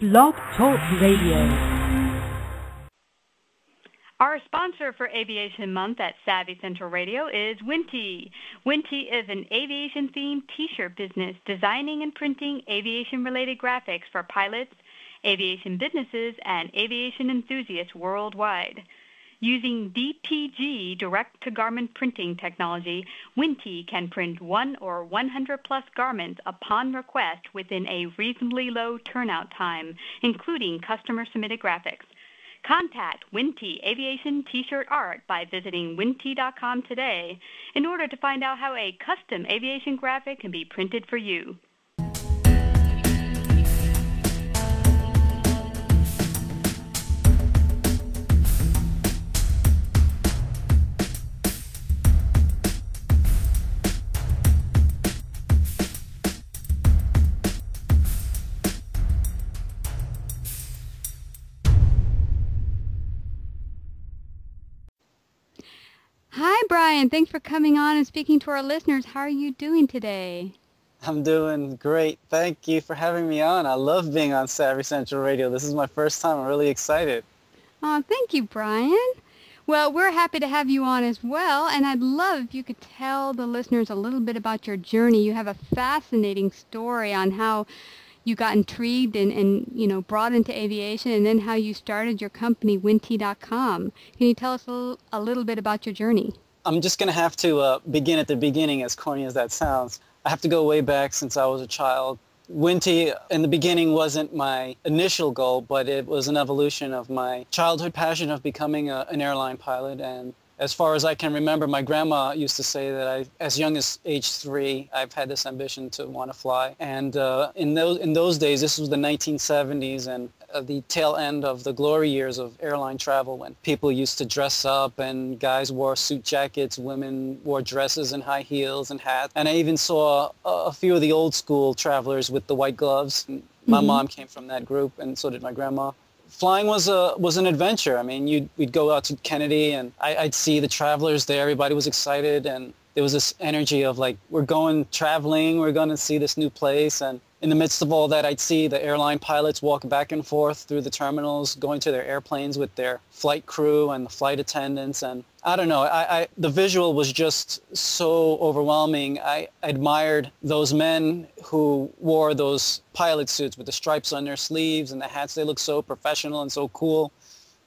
Blog Talk Radio. Our sponsor for Aviation Month at Savvy Central Radio is Windtee. Windtee is an aviation themed t shirt business designing and printing aviation related graphics for pilots, aviation businesses, and aviation enthusiasts worldwide. Using DTG direct to garment printing technology, Windtee can print one or 100 plus garments upon request within a reasonably low turnout time, including customer submitted graphics. Contact Windtee Aviation T-shirt Art by visiting windtee.com today in order to find out how a custom aviation graphic can be printed for you. Bryan. Thanks for coming on and speaking to our listeners. How are you doing today? I'm doing great. Thank you for having me on. I love being on Savvy Central Radio. This is my first time. I'm really excited. Oh, thank you, Bryan. Well, we're happy to have you on as well, and I'd love if you could tell the listeners a little bit about your journey. You have a fascinating story on how you got intrigued and, and you know brought into aviation, and then how you started your company, Windtee.com. Can you tell us a little, a little bit about your journey? I'm just going to have to uh, begin at the beginning, as corny as that sounds. I have to go way back since I was a child. Windtee in the beginning wasn't my initial goal, but it was an evolution of my childhood passion of becoming a, an airline pilot. And as far as I can remember, my grandma used to say that I, as young as age three, I've had this ambition to want to fly. And uh, in those in those days, this was the 1970s and uh, the tail end of the glory years of airline travel, when people used to dress up and guys wore suit jackets, women wore dresses and high heels and hats. And I even saw a, a few of the old school travelers with the white gloves. My mm-hmm. mom came from that group, and so did my grandma flying was a was an adventure. I mean, you we'd go out to Kennedy, and I, I'd see the travelers there. Everybody was excited, and there was this energy of like, we're going traveling, we're going to see this new place, and in the midst of all that, I'd see the airline pilots walk back and forth through the terminals, going to their airplanes with their flight crew and the flight attendants. And I don't know, I, I, the visual was just so overwhelming. I admired those men who wore those pilot suits with the stripes on their sleeves and the hats. They looked so professional and so cool.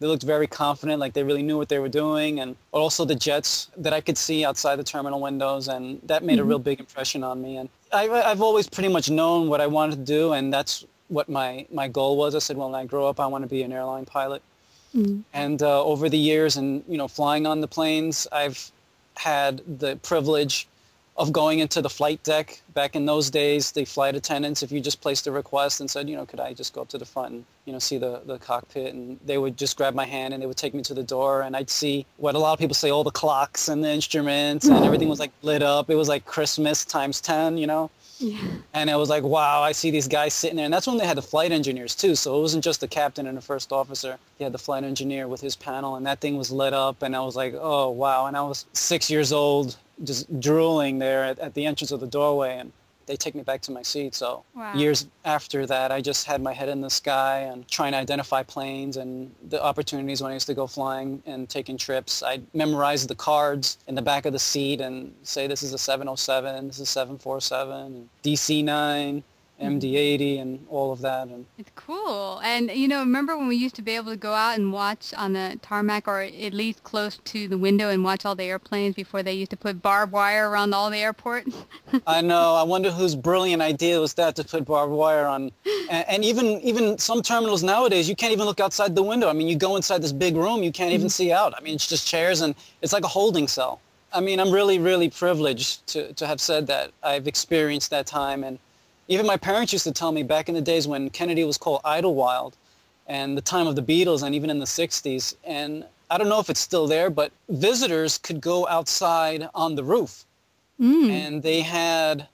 They looked very confident, like they really knew what they were doing. And also the jets that I could see outside the terminal windows. And that made mm-hmm. a real big impression on me. And I've, I've always pretty much known what I wanted to do. And that's what my, my goal was. I said, well, when I grow up, I want to be an airline pilot. Mm-hmm. And uh, over the years and, you know, flying on the planes, I've had the privilege of going into the flight deck. Back in those days, the flight attendants, if you just placed a request and said, you know, could I just go up to the front and, you know, see the, the cockpit, and they would just grab my hand and they would take me to the door, and I'd see what a lot of people say, all the clocks and the instruments, and everything was like lit up. It was like Christmas times 10, you know? Yeah. And it was like, wow, I see these guys sitting there. And that's when they had the flight engineers too. So it wasn't just the captain and the first officer. He had the flight engineer with his panel and that thing was lit up. And I was like, oh, wow. And I was six years old just drooling there at, at the entrance of the doorway and they take me back to my seat. So wow. years after that, I just had my head in the sky and trying to identify planes and the opportunities when I used to go flying and taking trips. I'd memorize the cards in the back of the seat and say this is a 707, this is 747, DC-9, MD80 and all of that. And it's cool. And you know, remember when we used to be able to go out and watch on the tarmac, or at least close to the window, and watch all the airplanes before they used to put barbed wire around all the airports? I know. I wonder whose brilliant idea was that to put barbed wire on. And, and, even even some terminals nowadays, you can't even look outside the window. I mean, you go inside this big room, you can't even mm-hmm. see out. I mean, it's just chairs, and it's like a holding cell. I mean, I'm really, really privileged to, to have said that. I've experienced that time, and even my parents used to tell me back in the days when Kennedy was called Idlewild and the time of the Beatles and even in the 60s. And I don't know if it's still there, but visitors could go outside on the roof. Mm. And they had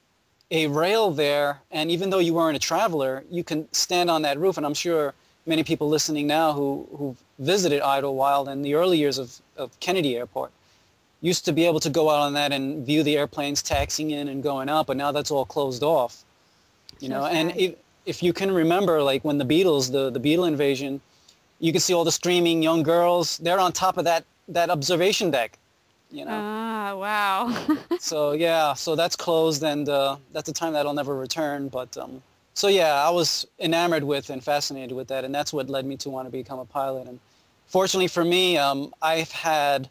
a rail there. And even though you weren't a traveler, you can stand on that roof. And I'm sure many people listening now who, who visited Idlewild in the early years of, of Kennedy Airport used to be able to go out on that and view the airplanes taxiing in and going out, but now that's all closed off you know, sad. and it, if you can remember, like when the Beatles, the, the Beatle invasion, you can see all the screaming young girls. They're on top of that, that observation deck, you know. Ah, wow. so yeah, so that's closed and uh, that's a time that'll never return. But um, so yeah, I was enamored with and fascinated with that, and that's what led me to want to become a pilot. And fortunately for me, um, I've had,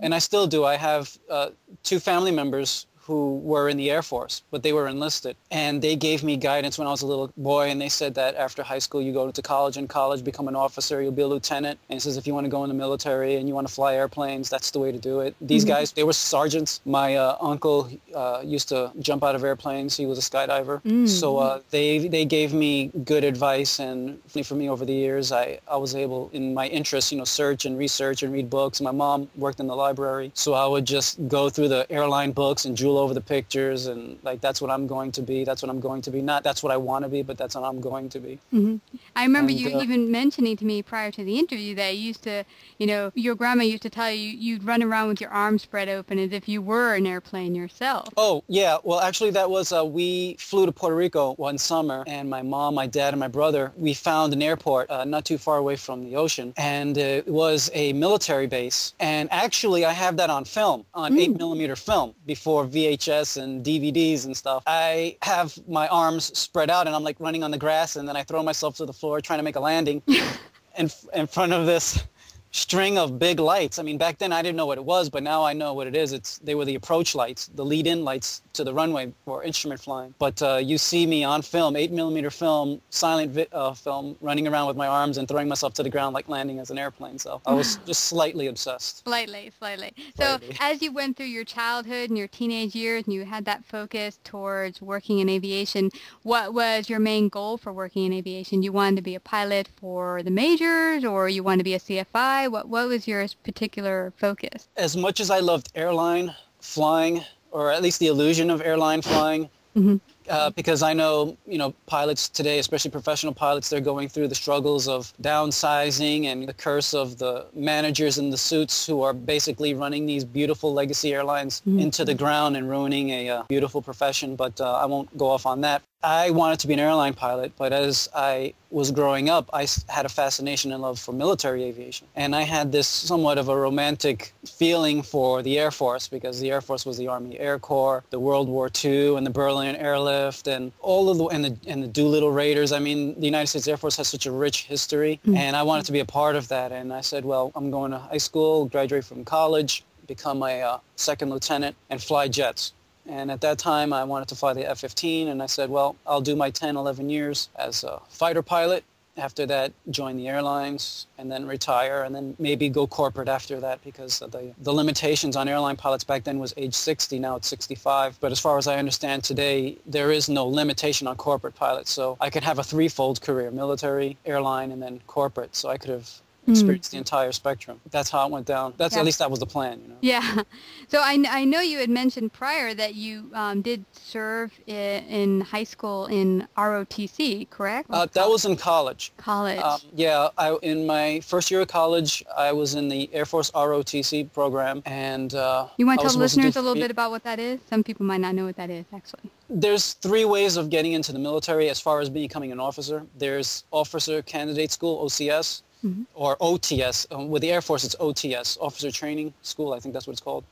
and I still do, I have uh, two family members who were in the Air Force, but they were enlisted. And they gave me guidance when I was a little boy, and they said that after high school, you go to college, and college, become an officer, you'll be a lieutenant. And it says if you want to go in the military and you want to fly airplanes, that's the way to do it. These mm-hmm. guys, they were sergeants. My uh, uncle uh, used to jump out of airplanes. He was a skydiver. Mm-hmm. So uh, they, they gave me good advice, and for me over the years, I, I was able, in my interest, you know, search and research and read books. My mom worked in the library, so I would just go through the airline books and jewel over the pictures and like that's what I'm going to be. That's what I'm going to be. Not that's what I want to be, but that's what I'm going to be. Mm-hmm. I remember and, you uh, even mentioning to me prior to the interview that you used to, you know, your grandma used to tell you you'd run around with your arms spread open as if you were an airplane yourself. Oh yeah, well actually that was uh, we flew to Puerto Rico one summer, and my mom, my dad, and my brother we found an airport uh, not too far away from the ocean, and it was a military base. And actually, I have that on film, on mm. eight millimeter film before VHS and DVDs and stuff, I have my arms spread out and I'm like running on the grass and then I throw myself to the floor trying to make a landing in, in front of this string of big lights. I mean, back then I didn't know what it was, but now I know what it is. It's they were the approach lights, the lead-in lights to the runway for instrument flying. But uh, you see me on film, eight millimeter film, silent vi- uh, film, running around with my arms and throwing myself to the ground like landing as an airplane. So I was just slightly obsessed. Slightly, slightly. So slightly. as you went through your childhood and your teenage years, and you had that focus towards working in aviation, what was your main goal for working in aviation? You wanted to be a pilot for the majors, or you wanted to be a CFI? Why? What what was your particular focus? As much as I loved airline flying, or at least the illusion of airline flying, mm-hmm. uh, because I know you know pilots today, especially professional pilots, they're going through the struggles of downsizing and the curse of the managers in the suits who are basically running these beautiful legacy airlines mm-hmm. into the ground and ruining a uh, beautiful profession. But uh, I won't go off on that. I wanted to be an airline pilot, but as I was growing up, I had a fascination and love for military aviation. And I had this somewhat of a romantic feeling for the Air Force because the Air Force was the Army Air Corps, the World War II, and the Berlin Airlift, and all of the, and the, and the Doolittle Raiders. I mean, the United States Air Force has such a rich history, mm-hmm. and I wanted to be a part of that. And I said, well, I'm going to high school, graduate from college, become a uh, second lieutenant, and fly jets. And at that time, I wanted to fly the F-15, and I said, well, I'll do my 10, 11 years as a fighter pilot. After that, join the airlines, and then retire, and then maybe go corporate after that because the, the limitations on airline pilots back then was age 60, now it's 65. But as far as I understand today, there is no limitation on corporate pilots. So I could have a threefold career, military, airline, and then corporate. So I could have experience mm. the entire spectrum. That's how it went down. That's yeah. at least that was the plan. You know? Yeah. So I, I know you had mentioned prior that you um, did serve in, in, high school in ROTC, correct? Uh, that was in college. College. Um, yeah. I, in my first year of college, I was in the Air Force ROTC program, and uh, you want to tell listeners to a little bit about what that is? Some people might not know what that is, actually. There's three ways of getting into the military as far as becoming an officer. There's Officer Candidate School, OCS mm-hmm. or OTS. Um, with the Air Force, it's OTS, Officer Training School. I think that's what it's called.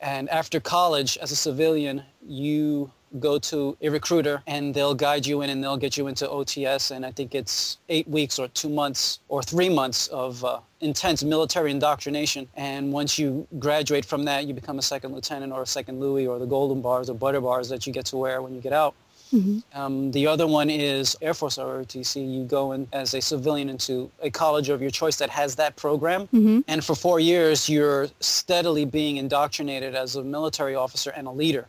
And after college, as a civilian, you go to a recruiter and they'll guide you in and they'll get you into OTS. And I think it's eight weeks or two months or three months of uh, intense military indoctrination. And once you graduate from that, you become a second lieutenant or a second Louis or the golden bars or butter bars that you get to wear when you get out. Mm-hmm. Um, the other one is Air Force ROTC. You go in as a civilian into a college of your choice that has that program. Mm-hmm. And for four years, you're steadily being indoctrinated as a military officer and a leader.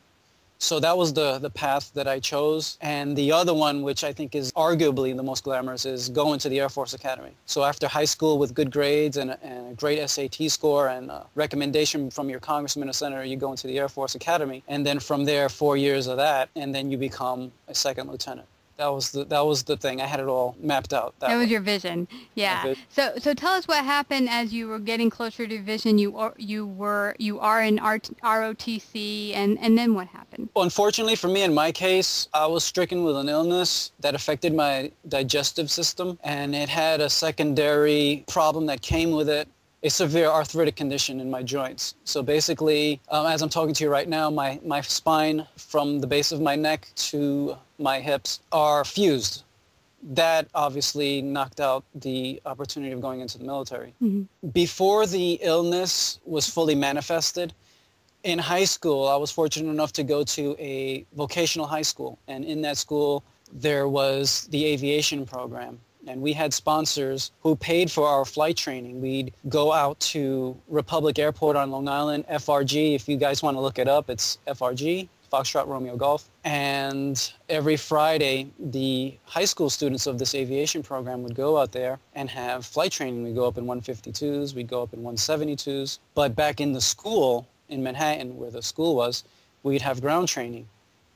So that was the, the path that I chose. And the other one, which I think is arguably the most glamorous, is going to the Air Force Academy. So after high school with good grades and, and a great SAT score and a recommendation from your congressman or senator, you go into the Air Force Academy. And then from there, four years of that, and then you become a second lieutenant That was the that was the thing. I had it all mapped out. That, that was your vision. Yeah. vision. So so tell us what happened as you were getting closer to vision. You are you were you are in ROTC, and and then what happened? Well, Unfortunately for me, in my case, I was stricken with an illness that affected my digestive system, and it had a secondary problem that came with it a severe arthritic condition in my joints. So basically, um, as I'm talking to you right now, my, my spine from the base of my neck to my hips are fused. That obviously knocked out the opportunity of going into the military. Mm-hmm. Before the illness was fully manifested, in high school, I was fortunate enough to go to a vocational high school. And in that school, there was the aviation program and we had sponsors who paid for our flight training. We'd go out to Republic Airport on Long Island, FRG. If you guys want to look it up, it's FRG, Foxtrot Romeo Golf. And every Friday, the high school students of this aviation program would go out there and have flight training. We'd go up in 152s, we'd go up in 172s. But back in the school in Manhattan, where the school was, we'd have ground training.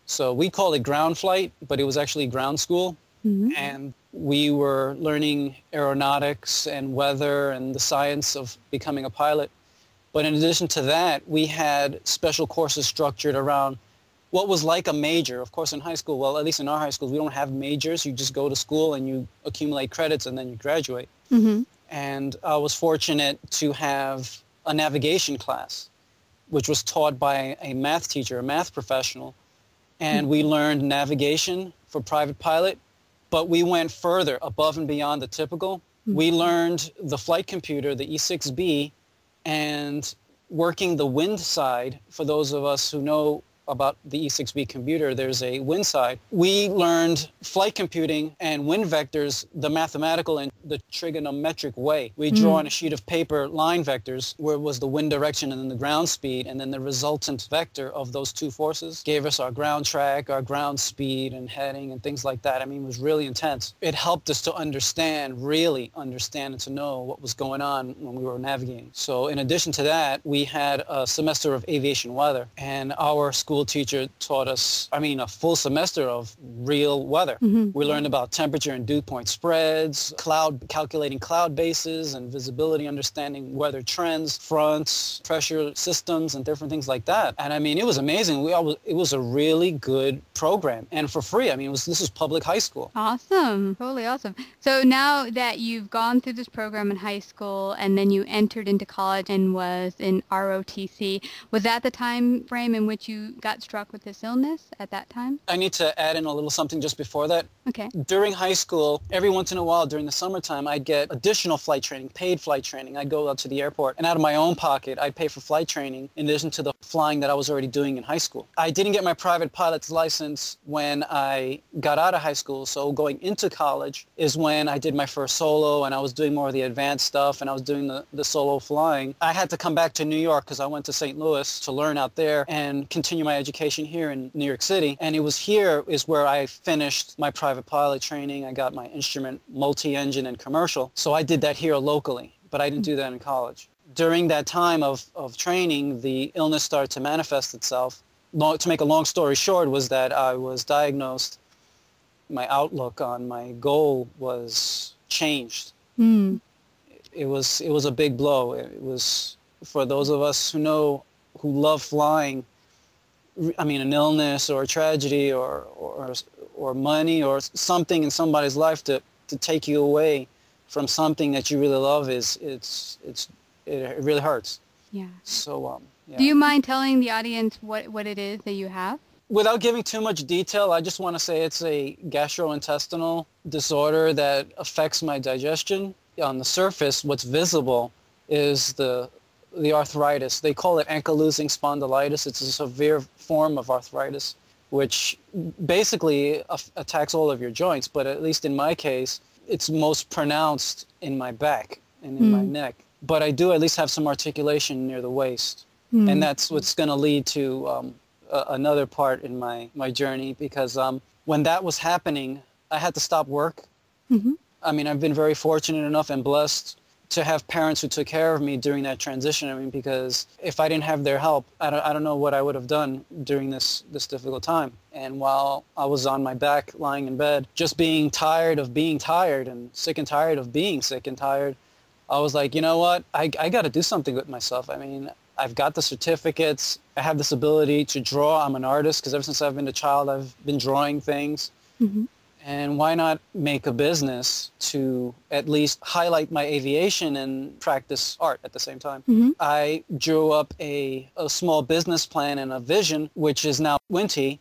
So we call it ground flight, but it was actually ground school. Mm-hmm. And we were learning aeronautics and weather and the science of becoming a pilot. But in addition to that, we had special courses structured around what was like a major. Of course, in high school, well, at least in our high schools, we don't have majors. You just go to school and you accumulate credits and then you graduate. Mm-hmm. And I was fortunate to have a navigation class, which was taught by a math teacher, a math professional. And mm-hmm. we learned navigation for private pilot but we went further above and beyond the typical. Mm-hmm. We learned the flight computer, the E6B, and working the wind side, for those of us who know about the E6B computer, there's a wind side. We learned flight computing and wind vectors the mathematical and the trigonometric way. We draw mm. on a sheet of paper line vectors where it was the wind direction and then the ground speed and then the resultant vector of those two forces gave us our ground track, our ground speed and heading and things like that. I mean, it was really intense. It helped us to understand, really understand and to know what was going on when we were navigating. So in addition to that, we had a semester of aviation weather and our school school teacher taught us, I mean, a full semester of real weather. Mm-hmm. We learned about temperature and dew point spreads, cloud, calculating cloud bases and visibility, understanding weather trends, fronts, pressure systems, and different things like that. And I mean, it was amazing. We all, it was a really good program and for free. I mean, it was, this was public high school. Awesome. Totally awesome. So now that you've gone through this program in high school and then you entered into college and was in ROTC, was that the time frame in which you got struck with this illness at that time? I need to add in a little something just before that. Okay. During high school, every once in a while during the summertime, I'd get additional flight training, paid flight training. I'd go out to the airport and out of my own pocket, I'd pay for flight training in addition to the flying that I was already doing in high school. I didn't get my private pilot's license when I got out of high school, so going into college is when I did my first solo and I was doing more of the advanced stuff and I was doing the, the solo flying. I had to come back to New York because I went to St. Louis to learn out there and continue my education here in New York City. And it was here is where I finished my private pilot training. I got my instrument multi-engine and commercial. So I did that here locally, but I didn't do that in college. During that time of, of training, the illness started to manifest itself. Long, to make a long story short was that I was diagnosed. My outlook on my goal was changed. Mm. It was it was a big blow. It was for those of us who know who love flying I mean, an illness or a tragedy or, or, or money or something in somebody's life to, to take you away from something that you really love is, it's, it's, it, really hurts. Yeah. So, um, yeah. Do you mind telling the audience what, what it is that you have? Without giving too much detail, I just want to say it's a gastrointestinal disorder that affects my digestion. On the surface, what's visible is the the arthritis. They call it ankylosing spondylitis. It's a severe form of arthritis, which basically attacks all of your joints. But at least in my case, it's most pronounced in my back and in mm. my hmm. neck. But I do at least have some articulation near the waist. Mm. And that's what's going to lead to um, a- another part in my, my journey because um, when that was happening, I had to stop work. Mm-hmm. I mean, I've been very fortunate enough and blessed to have parents who took care of me during that transition. I mean, because if I didn't have their help, I don't, I don't know what I would have done during this, this difficult time. And while I was on my back lying in bed, just being tired of being tired and sick and tired of being sick and tired, I was like, you know what? I, I got to do something with myself. I mean, I've got the certificates. I have this ability to draw. I'm an artist because ever since I've been a child, I've been drawing things. Mm-hmm. And why not make a business to at least highlight my aviation and practice art at the same time? Mm-hmm. I drew up a, a small business plan and a vision, which is now Windtee.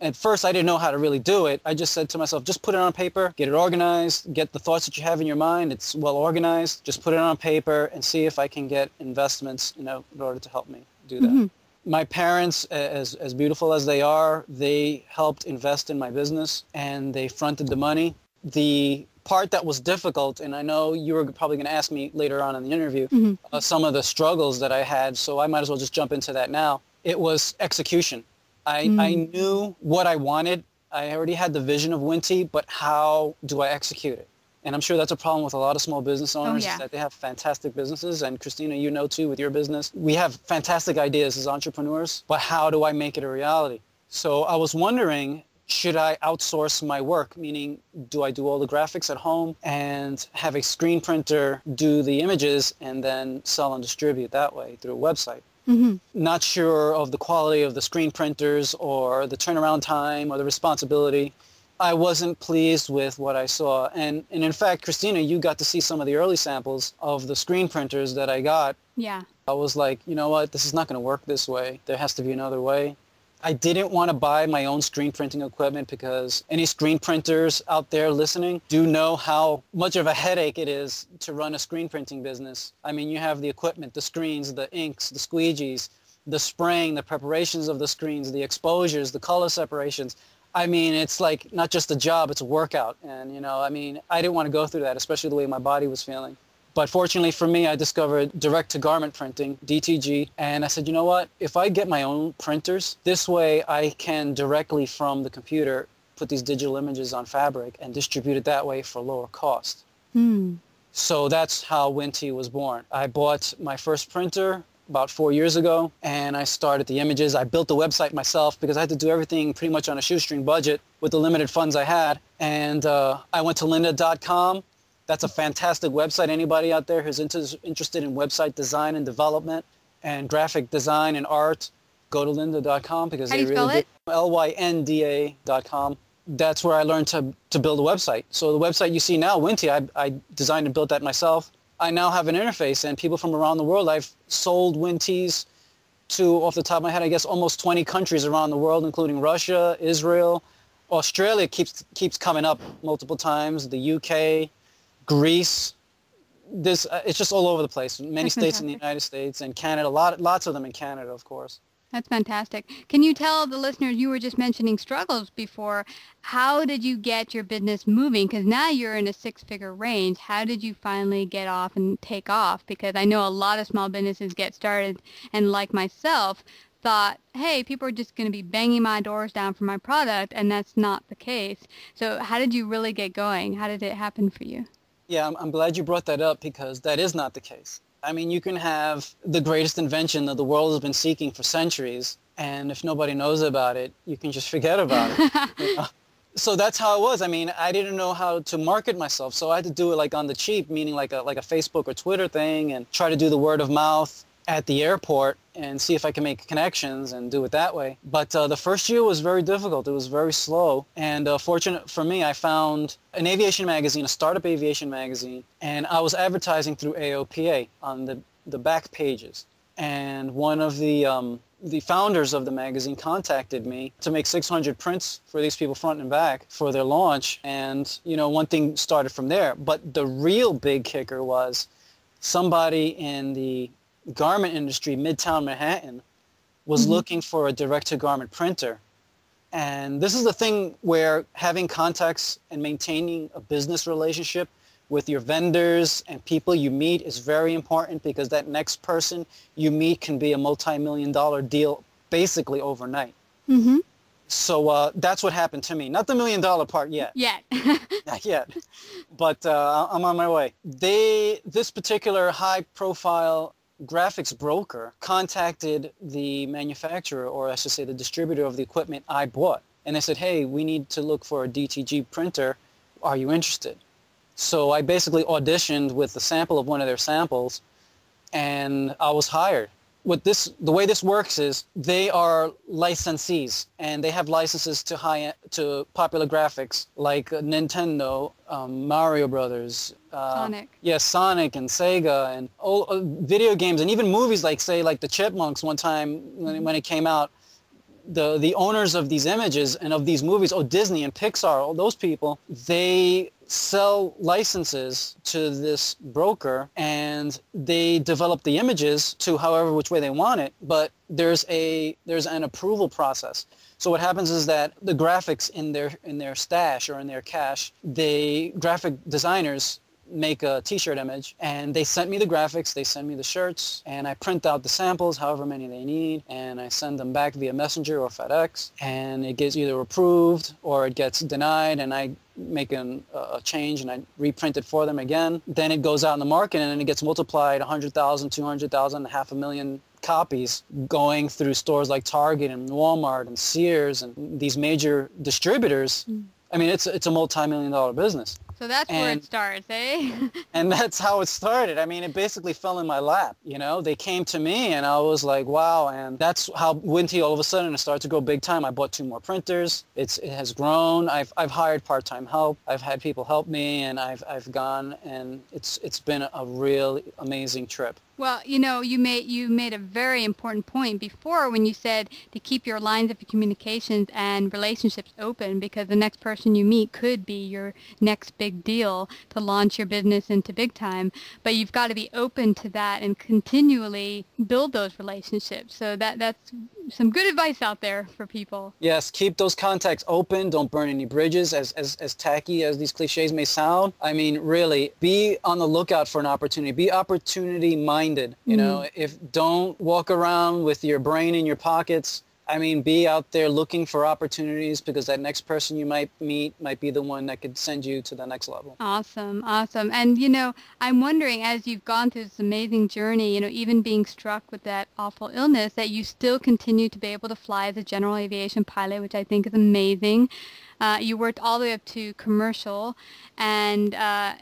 At first, I didn't know how to really do it. I just said to myself, just put it on paper, get it organized, get the thoughts that you have in your mind. It's well organized. Just put it on paper and see if I can get investments, you know, in order to help me do that. Mm-hmm my parents, as, as beautiful as they are, they helped invest in my business and they fronted the money. The part that was difficult, and I know you were probably going to ask me later on in the interview, mm-hmm. uh, some of the struggles that I had, so I might as well just jump into that now. It was execution. I, mm. I knew what I wanted. I already had the vision of Windtee, but how do I execute it? And I'm sure that's a problem with a lot of small business oh, owners oh, yeah. that they have fantastic businesses. And Christina, you know too with your business, we have fantastic ideas as entrepreneurs, but how do I make it a reality? So I was wondering, should I outsource my work? Meaning, do I do all the graphics at home and have a screen printer do the images and then sell and distribute that way through a website? Mm-hmm. Not sure of the quality of the screen printers or the turnaround time or the responsibility. I wasn't pleased with what I saw. And, and in fact, Christina, you got to see some of the early samples of the screen printers that I got. Yeah. I was like, you know what, this is not going to work this way. There has to be another way. I didn't want to buy my own screen printing equipment because any screen printers out there listening do know how much of a headache it is to run a screen printing business. I mean, you have the equipment, the screens, the inks, the squeegees, the spraying, the preparations of the screens, the exposures, the color separations. I mean, it's like not just a job, it's a workout. And, you know, I mean, I didn't want to go through that, especially the way my body was feeling. But fortunately for me, I discovered direct-to-garment printing, DTG, and I said, you know what? If I get my own printers, this way I can directly from the computer put these digital images on fabric and distribute it that way for lower cost. Hmm. So that's how Windtee was born. I bought my first printer about four years ago and I started the images. I built the website myself because I had to do everything pretty much on a shoestring budget with the limited funds I had. And uh, I went to lynda.com. That's a fantastic website. Anybody out there who's inter- interested in website design and development and graphic design and art, go to lynda.com because How they really do. L-Y-N-D-A.com. That's where I learned to, to build a website. So the website you see now, Windtee, I, I designed and built that myself. I now have an interface and people from around the world, I've sold Windtees to, off the top of my head, I guess almost 20 countries around the world, including Russia, Israel, Australia keeps, keeps coming up multiple times, the UK, Greece. This, uh, it's just all over the place. Many states in the United States and Canada, lot, lots of them in Canada, of course. That's fantastic. Can you tell the listeners, you were just mentioning struggles before, how did you get your business moving? Because now you're in a six-figure range. How did you finally get off and take off? Because I know a lot of small businesses get started and like myself, thought, hey, people are just going to be banging my doors down for my product, and that's not the case. So how did you really get going? How did it happen for you? Yeah, I'm, I'm glad you brought that up because that is not the case. I mean, you can have the greatest invention that the world has been seeking for centuries, and if nobody knows about it, you can just forget about it. you know? So that's how it was. I mean, I didn't know how to market myself, so I had to do it like on the cheap, meaning like a like a Facebook or Twitter thing, and try to do the word of mouth at the airport and see if I can make connections and do it that way. But uh, the first year was very difficult. It was very slow. And uh, fortunate for me, I found an aviation magazine, a startup aviation magazine, and I was advertising through AOPA on the, the back pages. And one of the, um, the founders of the magazine contacted me to make 600 prints for these people front and back for their launch. And, you know, one thing started from there. But the real big kicker was somebody in the garment industry, Midtown Manhattan, was mm-hmm. looking for a direct-to-garment printer. And this is the thing where having contacts and maintaining a business relationship with your vendors and people you meet is very important because that next person you meet can be a multi-million dollar deal basically overnight. Mm-hmm. So uh, that's what happened to me. Not the million dollar part yet. Yet. Not yet. But uh, I'm on my way. They, this particular high profile graphics broker contacted the manufacturer, or I should say the distributor of the equipment I bought. And they said, hey, we need to look for a DTG printer. Are you interested? So I basically auditioned with a sample of one of their samples and I was hired what this the way this works is they are licensees and they have licenses to high to popular graphics like Nintendo, um, Mario Brothers, uh, Sonic. Yes, yeah, Sonic and Sega and all uh, video games and even movies like say like the Chipmunks one time when, when it came out. The the owners of these images and of these movies, oh Disney and Pixar, all those people, they sell licenses to this broker and they develop the images to however which way they want it but there's a there's an approval process. So what happens is that the graphics in their in their stash or in their cache they graphic designers make a t-shirt image and they sent me the graphics they send me the shirts and i print out the samples however many they need and i send them back via messenger or fedex and it gets either approved or it gets denied and i make an, a change and i reprint it for them again. Then it goes out in the market and then it gets multiplied 100000 200000 half a million copies going through stores like target and walmart and sears and these major distributors. Mm. i mean it's, it's a multi-million dollar business so that's and, where it starts, eh? and that's how it started. I mean, it basically fell in my lap, you know? They came to me and I was like, wow. And that's how Windtee all of a sudden it started to go big time. I bought two more printers. It's, it has grown. I've, I've hired part-time help. I've had people help me and I've, I've gone and it's, it's been a really amazing trip. Well, you know, you made you made a very important point before when you said to keep your lines of communications and relationships open because the next person you meet could be your next big deal to launch your business into big time. But you've got to be open to that and continually build those relationships. So that that's some good advice out there for people. Yes, keep those contacts open. Don't burn any bridges, as, as, as tacky as these cliches may sound. I mean, really, be on the lookout for an opportunity. Be opportunity minded. You mm know, if don't walk around with your brain in your pockets I mean, be out there looking for opportunities because that next person you might meet might be the one that could send you to the next level. Awesome, awesome. And, you know, I'm wondering, as you've gone through this amazing journey, you know, even being struck with that awful illness, that you still continue to be able to fly as a general aviation pilot, which I think is amazing. Uh, you worked all the way up to commercial, and uh,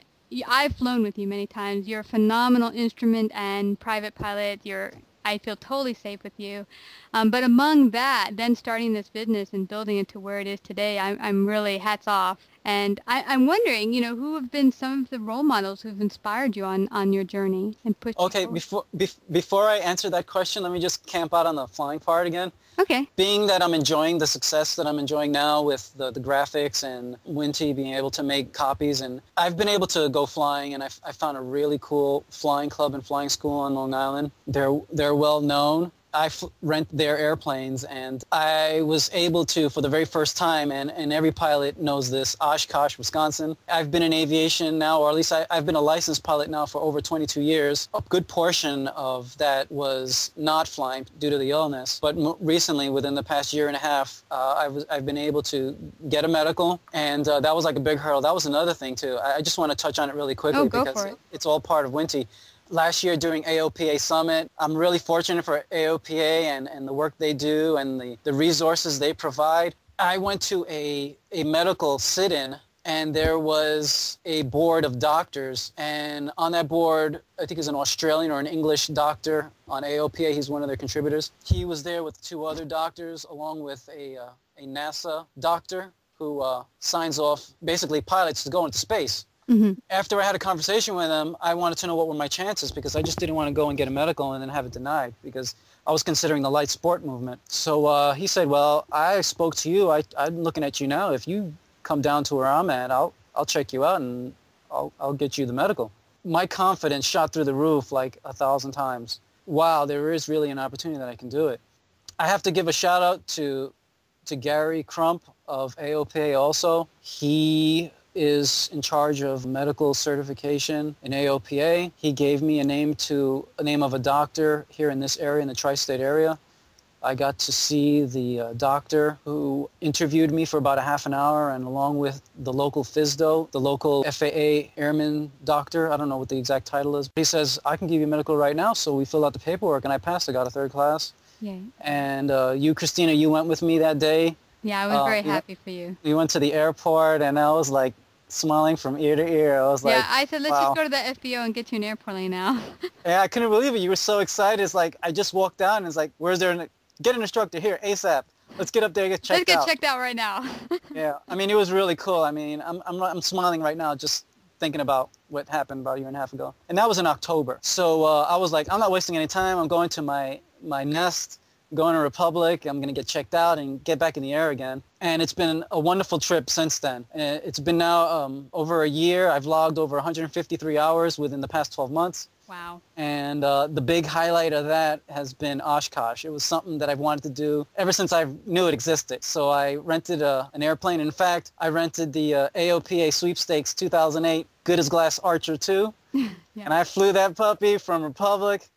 I've flown with you many times. You're a phenomenal instrument and private pilot. You're I feel totally safe with you. Um, but among that, then starting this business and building it to where it is today, I'm, I'm really hats off. And I, I'm wondering, you know, who have been some of the role models who've inspired you on, on your journey and put Okay, before, before I answer that question, let me just camp out on the flying part again. Okay. Being that I'm enjoying the success that I'm enjoying now with the, the graphics and Windtee being able to make copies, and I've been able to go flying, and I, I found a really cool flying club and flying school on Long Island. They're they're well known. I f- rent their airplanes, and I was able to, for the very first time, and, and every pilot knows this, Oshkosh, Wisconsin. I've been in aviation now, or at least I, have been a licensed pilot now for over 22 years. A good portion of that was not flying due to the illness, but m- recently, within the past year and a half, uh, I've, I've been able to get a medical, and uh, that was like a big hurdle. That was another thing too. I, I just want to touch on it really quickly oh, because it. it's all part of Windtee last year during AOPA Summit. I'm really fortunate for AOPA and, and the work they do and the, the resources they provide. I went to a, a medical sit-in and there was a board of doctors and on that board i think is an australian or an english doctor on aopa he's one of their contributors he was there with two other doctors along with a, uh, a nasa doctor who uh, signs off basically pilots to go into space Mm-hmm. After I had a conversation with him, I wanted to know what were my chances because I just didn't want to go and get a medical and then have it denied because I was considering the light sport movement. So uh, he said, well, I spoke to you. I, I'm looking at you now. If you come down to where I'm at, I'll, I'll check you out and I'll, I'll get you the medical. My confidence shot through the roof like a thousand times. Wow, there is really an opportunity that I can do it. I have to give a shout out to, to Gary Crump of AOPA also. He is in charge of medical certification in AOPA. He gave me a name to a name of a doctor here in this area, in the tri-state area. I got to see the uh, doctor who interviewed me for about a half an hour and along with the local FSDO, the local FAA airman doctor, I don't know what the exact title is. He says, I can give you medical right now. So we filled out the paperwork and I passed. I got a third class. Yeah. And uh, you, Christina, you went with me that day. Yeah, I was Uh, very happy for you. We went to the airport and I was like smiling from ear to ear. I was like, yeah, I said let's wow. just go to the FBO and get you an airplane now. Yeah, I couldn't believe it. You were so excited. It's like I just walked down and it's like, where's there an get an instructor here ASAP. Let's get up there and get checked out. let's get out. checked out right now. Yeah, I mean it was really cool. I mean I'm I'm I'm smiling right now just thinking about what happened about a year and a half ago, and that was in October. So uh, I was like, I'm not wasting any time. I'm going to my my nest. Going to Republic, I'm going to get checked out and get back in the air again. And it's been a wonderful trip since then. Uh, It's been now um, over a year. I've logged over 153 hours within the past 12 months. wow. And uh, the big highlight of that has been Oshkosh. It was something that I've wanted to do ever since I knew it existed. So I rented a, an airplane. In fact, I rented the uh, AOPA Sweepstakes 2008 Good as Glass Archer 2. And I flew that puppy from Republic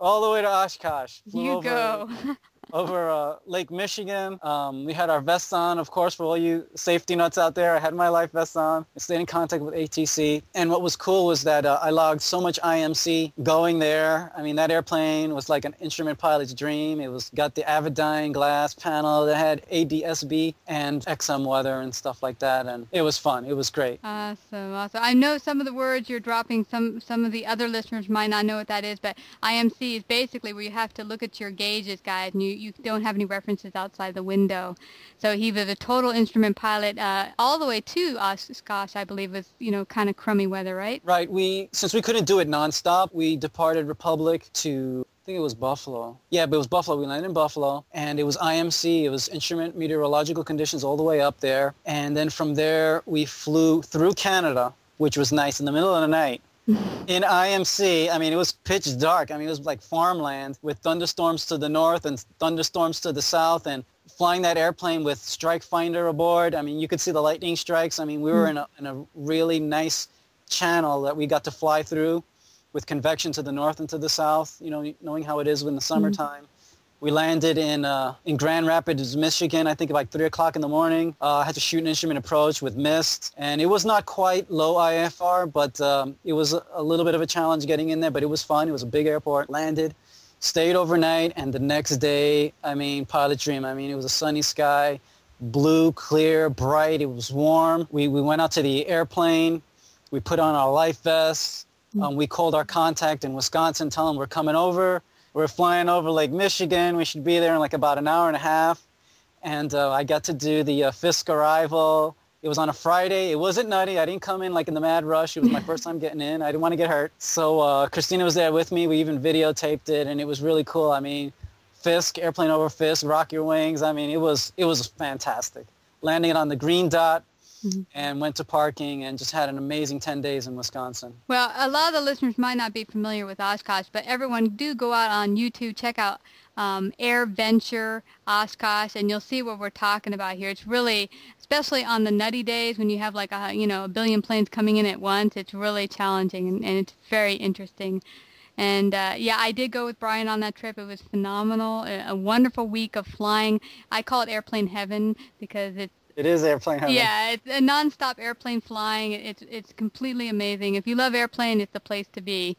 all the way to Oshkosh. Flew You go. over uh, Lake Michigan. Um, we had our vests on, of course, for all you safety nuts out there. I had my life vest on. I stayed in contact with ATC. And what was cool was that uh, I logged so much IMC going there. I mean, that airplane was like an instrument pilot's dream. It was got the Avidyne glass panel that had ADSB and XM weather and stuff like that. And it was fun. It was great. Awesome, awesome. I know some of the words you're dropping. Some some of the other listeners might not know what that is, but IMC is basically where you have to look at your gauges, guys, and you, you don't have any references outside the window. So he was a total instrument pilot uh, all the way to Oshkosh, I believe, was you know kind of crummy weather, right? Right. We since we couldn't do it nonstop, we departed Republic to I think it was Buffalo. Yeah, but it was Buffalo. We landed in Buffalo, and it was IMC. It was instrument meteorological conditions all the way up there, and then from there we flew through Canada, which was nice in the middle of the night. In IMC, I mean, it was pitch dark. I mean, it was like farmland with thunderstorms to the north and thunderstorms to the south, and flying that airplane with Strike Finder aboard. I mean, you could see the lightning strikes. I mean, we were hmm. in a, in a really nice channel that we got to fly through with convection to the north and to the south, you know, knowing how it is in the hmm. summertime. We landed in, uh, in Grand Rapids, Michigan, I think about 3 o'clock in the morning. Uh, I had to shoot an instrument approach with mist, and it was not quite low IFR, but um, it was a, a little bit of a challenge getting in there, but it was fun. It was a big airport. Landed, stayed overnight, and the next day, I mean, pilot dream. I mean, it was a sunny sky, blue, clear, bright. It was warm. We, we went out to the airplane. We put on our life vests. Um, we called our contact in Wisconsin, tell them we're coming over. We're flying over Lake Michigan. We should be there in like about an hour and a half. And uh, I got to do the uh, Fisk arrival. It was on a Friday. It wasn't nutty. I didn't come in like in the mad rush. It was my first time getting in. I didn't want to get hurt. So uh, Christina was there with me. We even videotaped it, and it was really cool. I mean, Fisk, airplane over Fisk, rock your wings. I mean, it was it was fantastic. Landing it on the green dot, and went to parking, and just had an amazing 10 days in Wisconsin. Well, a lot of the listeners might not be familiar with Oshkosh, but everyone do go out on YouTube, check out um, Air Venture Oshkosh, and you'll see what we're talking about here. It's really, especially on the nutty days when you have like a you know a billion planes coming in at once, it's really challenging and, and it's very interesting. And uh, yeah, I did go with Bryan on that trip. It was phenomenal. A, a wonderful week of flying. I call it airplane heaven because it's It is airplane heaven. yeah, it's a nonstop airplane flying. It's it's completely amazing. If you love airplane, it's the place to be.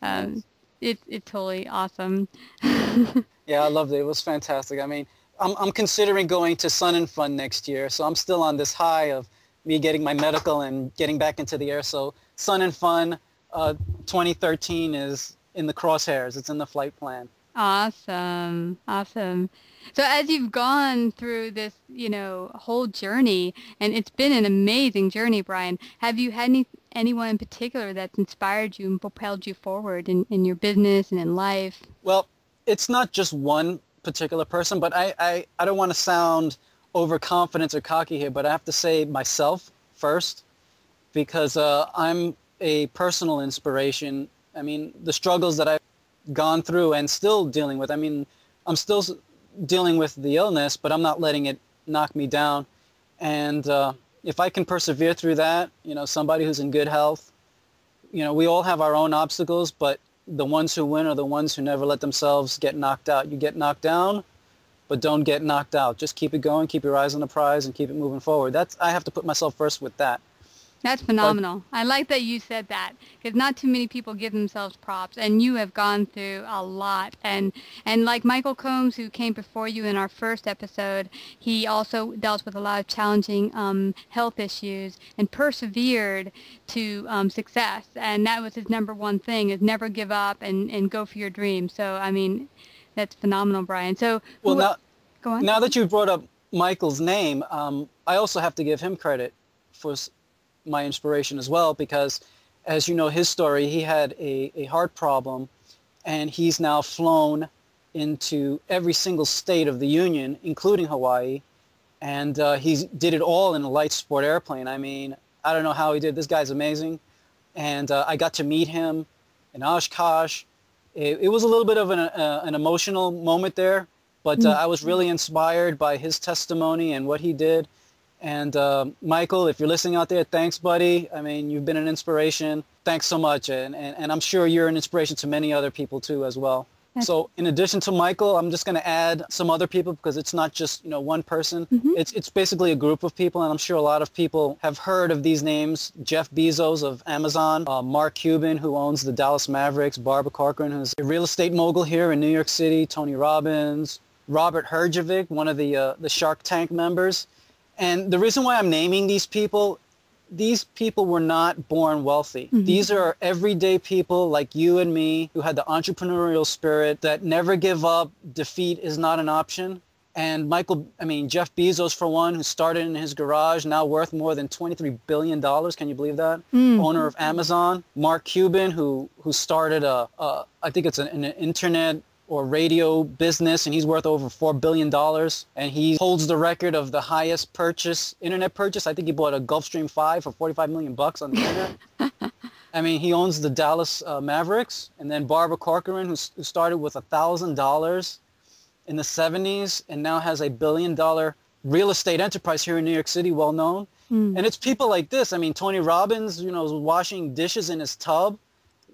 Um, it's it's totally awesome. Yeah, I loved it. It was fantastic. I mean, I'm, I'm considering going to Sun and Fun next year, so I'm still on this high of me getting my medical and getting back into the air. So Sun and Fun uh, 2013 is in the crosshairs. It's in the flight plan. Awesome, awesome. So as you've gone through this, you know, whole journey, and it's been an amazing journey, Bryan. Have you had any anyone in particular that's inspired you and propelled you forward in, in your business and in life? Well, it's not just one particular person, but I, I, I don't want to sound overconfident or cocky here, but I have to say myself first because uh, I'm a personal inspiration. I mean, the struggles that I've gone through and still dealing with. I mean, I'm still dealing with the illness, but I'm not letting it knock me down. And uh, if I can persevere through that, you know, somebody who's in good health, you know, we all have our own obstacles, but the ones who win are the ones who never let themselves get knocked out. You get knocked down, but don't get knocked out. Just keep it going, keep your eyes on the prize, and keep it moving forward. That's I have to put myself first with that. That's phenomenal. I like that you said that because not too many people give themselves props, and you have gone through a lot. And and like Michael Combs, who came before you in our first episode, he also dealt with a lot of challenging um, health issues and persevered to um, success. And that was his number one thing: is never give up and and go for your dream. So I mean, that's phenomenal, Bryan. So well, who, now, go on. Now that you brought up Michael's name, um, I also have to give him credit for my inspiration as well because as you know his story he had a, a heart problem and he's now flown into every single state of the union including hawaii. And uh, he did it all in a light sport airplane. I mean i don't know how he did this guy's amazing. And uh, i got to meet him in oshkosh. It, it was a little bit of an, uh, an emotional moment there but uh, i was really inspired by his testimony and what he did and uh, Michael, if you're listening out there, thanks, buddy. I mean, you've been an inspiration. Thanks so much. And, and, and I'm sure you're an inspiration to many other people too as well. So in addition to Michael, I'm just going to add some other people because it's not just, you know, one person. Mm-hmm. It's, it's basically a group of people. And I'm sure a lot of people have heard of these names. Jeff Bezos of Amazon, uh, Mark Cuban, who owns the Dallas Mavericks, Barbara Corcoran, who's a real estate mogul here in New York City, Tony Robbins, Robert Herjavec, one of the, uh, the Shark Tank members. And the reason why I'm naming these people, these people were not born wealthy. Mm-hmm. These are everyday people like you and me who had the entrepreneurial spirit that never give up. Defeat is not an option. And Michael, I mean, Jeff Bezos, for one, who started in his garage, now worth more than $23 billion. Can you believe that? Mm. Owner of Amazon. Mark Cuban, who, who started a, a I think it's an, an internet or radio business and he's worth over $4 billion and he holds the record of the highest purchase, internet purchase. I think he bought a Gulfstream 5 for 45 million bucks on the internet. I mean, he owns the Dallas uh, Mavericks and then Barbara Corcoran who, who started with $1,000 in the 70s and now has a billion dollar real estate enterprise here in New York City, well known. Mm. And it's people like this. I mean, Tony Robbins, you know, washing dishes in his tub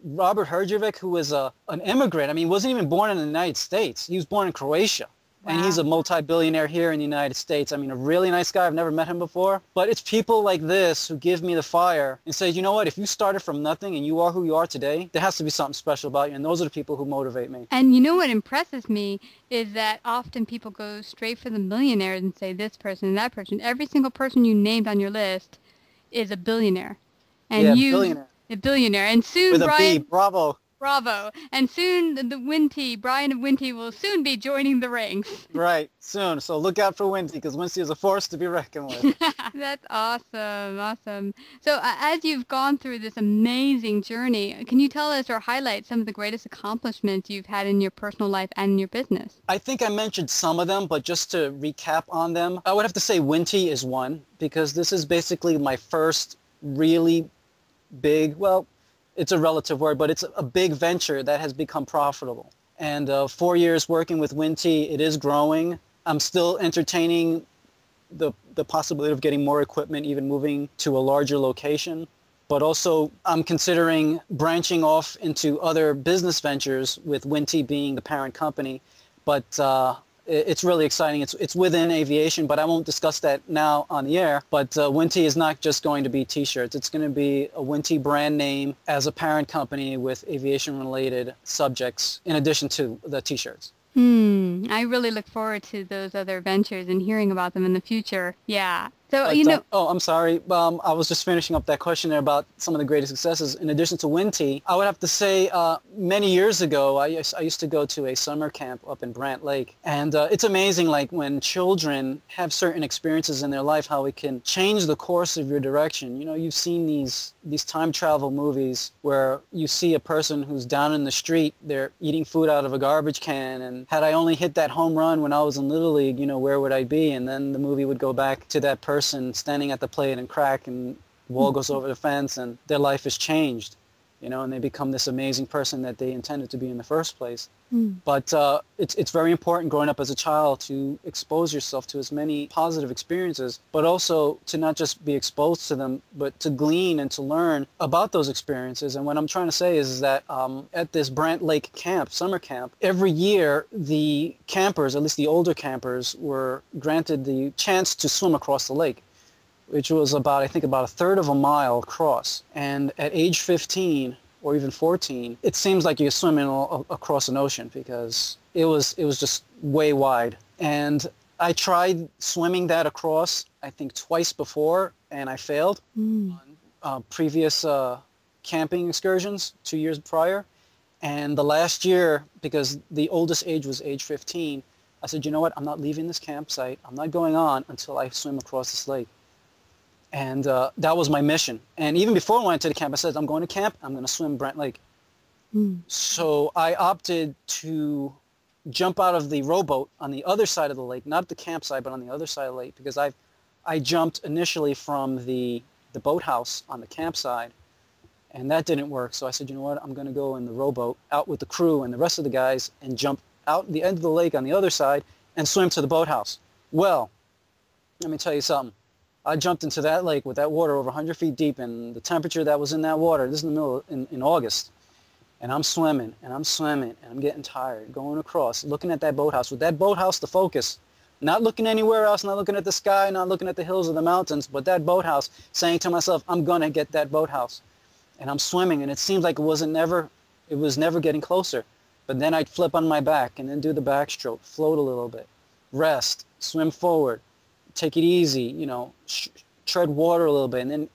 Robert Herjavec, who was a, an immigrant. I mean, he wasn't even born in the United States. He was born in Croatia. Wow. And he's a multi-billionaire here in the United States. I mean, a really nice guy. I've never met him before. But it's people like this who give me the fire and say, you know what, if you started from nothing and you are who you are today, there has to be something special about you. And those are the people who motivate me. And you know what impresses me is that often people go straight for the millionaires and say this person and that person. Every single person you named on your list is a billionaire. And yeah, you, billionaire a billionaire. And soon, With Bryan, a B, bravo. Bravo. And soon the, the Windtee, Bryan of Windtee will soon be joining the ranks. Right, soon. So look out for Windtee because Windtee is a force to be reckoned with. That's awesome, awesome. So uh, as you've gone through this amazing journey, can you tell us or highlight some of the greatest accomplishments you've had in your personal life and in your business? I think I mentioned some of them, but just to recap on them, I would have to say Windtee is one because this is basically my first really big, well, it's a relative word, but it's a big venture that has become profitable. And uh, four years working with Windtee, it is growing. I'm still entertaining the, the possibility of getting more equipment, even moving to a larger location. But also, I'm considering branching off into other business ventures with Windtee being the parent company. But uh, it's really exciting. It's, it's within aviation, but I won't discuss that now on the air. But uh, Windtee is not just going to be T-shirts. It's going to be a Windtee brand name as a parent company with aviation-related subjects in addition to the T-shirts. Hmm. I really look forward to those other ventures and hearing about them in the future. Yeah. So but, you know. Uh, oh, I'm sorry. Um, I was just finishing up that question there about some of the greatest successes. In addition to Windtee, I would have to say uh, many years ago, I, I used to go to a summer camp up in Brant Lake, and uh, it's amazing, like when children have certain experiences in their life, how it can change the course of your direction. You know, you've seen these these time travel movies where you see a person who's down in the street, they're eating food out of a garbage can, and had I only hit that home run when I was in Little League, you know, where would I be? And then the movie would go back to that person standing at the plate and crack and wall hmm. goes over the fence and their life is changed. You know, and they become this amazing person that they intended to be in the first place. Mm. But uh, it's, it's very important growing up as a child to expose yourself to as many positive experiences, but also to not just be exposed to them, but to glean and to learn about those experiences. And what I'm trying to say is, is that um, at this Brant Lake camp, summer camp, every year the campers, at least the older campers, were granted the chance to swim across the lake which was about, I think, about a third of a mile across. And at age 15 or even 14, it seems like you're swimming across an ocean because it was, it was just way wide. And I tried swimming that across, I think, twice before, and I failed Mm. on uh, previous uh, camping excursions two years prior. And the last year, because the oldest age was age 15, I said, you know what, I'm not leaving this campsite. I'm not going on until I swim across this lake. And uh, that was my mission. And even before I went to the camp, I said, I'm going to camp. I'm going to swim Brant Lake. Mm. So I opted to jump out of the rowboat on the other side of the lake, not the campsite, but on the other side of the lake, because I, I jumped initially from the, the boathouse on the campsite, and that didn't work. So I said, you know what, I'm going to go in the rowboat out with the crew and the rest of the guys and jump out the end of the lake on the other side and swim to the boathouse. Well, let me tell you something. I jumped into that lake with that water over 100 feet deep and the temperature that was in that water, this is in the middle, in, in August, and I'm swimming, and I'm swimming, and I'm getting tired, going across, looking at that boathouse, with that boathouse to focus, not looking anywhere else, not looking at the sky, not looking at the hills or the mountains, but that boathouse, saying to myself, I'm going to get that boathouse. And I'm swimming, and it seemed like it wasn't never, it was never getting closer. But then I'd flip on my back and then do the backstroke, float a little bit, rest, swim forward, take it easy, you know, sh- tread water a little bit, and then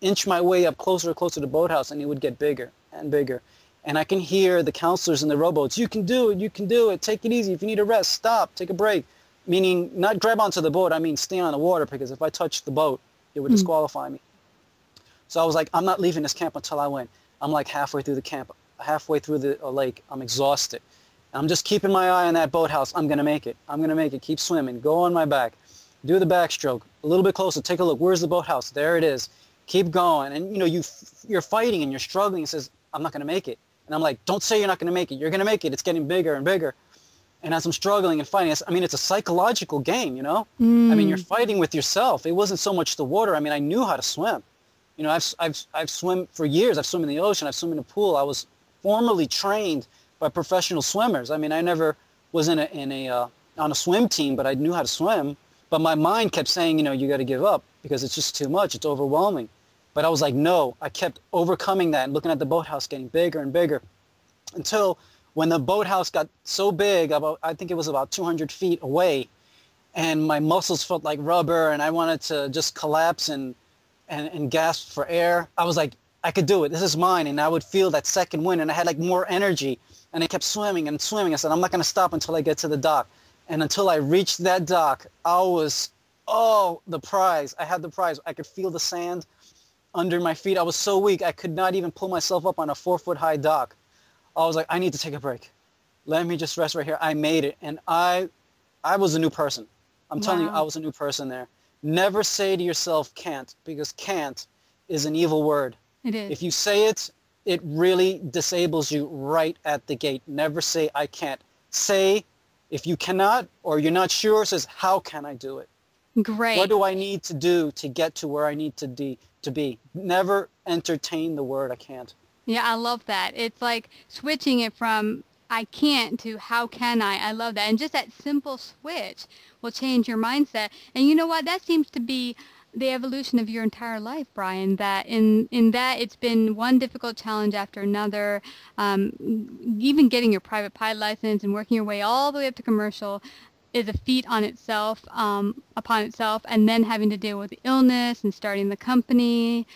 inch my way up closer and closer to the boathouse, and it would get bigger and bigger. And I can hear the counselors in the rowboats, you can do it, you can do it, take it easy. If you need a rest, stop, take a break. Meaning not grab onto the boat, I mean stay on the water, because if I touched the boat, it would Mm. disqualify me. So I was like, I'm not leaving this camp until I win. I'm like halfway through the camp, halfway through the uh, lake. I'm exhausted. I'm just keeping my eye on that boathouse. I'm going to make it. I'm going to make it. Keep swimming. Go on my back. Do the backstroke. A little bit closer. Take a look. Where's the boathouse? There it is. Keep going. And, you know, you, you're fighting and you're struggling. It says, I'm not going to make it. And I'm like, don't say you're not going to make it. You're going to make it. It's getting bigger and bigger. And as I'm struggling and fighting, I mean, it's a psychological game, you know? I mean, Mm. you're fighting with yourself. It wasn't so much the water. I mean, I knew how to swim. You know, I've, I've, I've swum for years. I've swum in the ocean. I've swum in a pool. I was formally trained by professional swimmers. I mean, I never was in a, in a, uh, on a swim team, but I knew how to swim. But my mind kept saying, you know, you got to give up because it's just too much. It's overwhelming. But I was like, no. I kept overcoming that and looking at the boathouse getting bigger and bigger until when the boathouse got so big, about I think it was about 200 feet away, and my muscles felt like rubber, and I wanted to just collapse and, and, and gasp for air. I was like, I could do it. This is mine. And I would feel that second wind, and I had like more energy, and I kept swimming and swimming. I said, I'm not going to stop until I get to the dock. And until I reached that dock, I was, oh, the prize. I had the prize. I could feel the sand under my feet. I was so weak, I could not even pull myself up on a four-foot-high dock. I was like, I need to take a break. Let me just rest right here. I made it, and I, I was a new person. I'm telling you, I was a new person there. Never say to yourself can't, because can't is an evil word. It is. If you say it, it really disables you right at the gate. Never say I can't. Say if you cannot or you're not sure, says how can I do it? Great. What do I need to do to get to where I need to be? To be. Never entertain the word I can't. Yeah, I love that. It's like switching it from I can't to how can I. I love that. And just that simple switch will change your mindset. And you know what? That seems to be the evolution of your entire life, Bryan. That in in that it's been one difficult challenge after another. Um, even getting your private pilot license and working your way all the way up to commercial is a feat on itself, um, upon itself, and then having to deal with the illness and starting the company.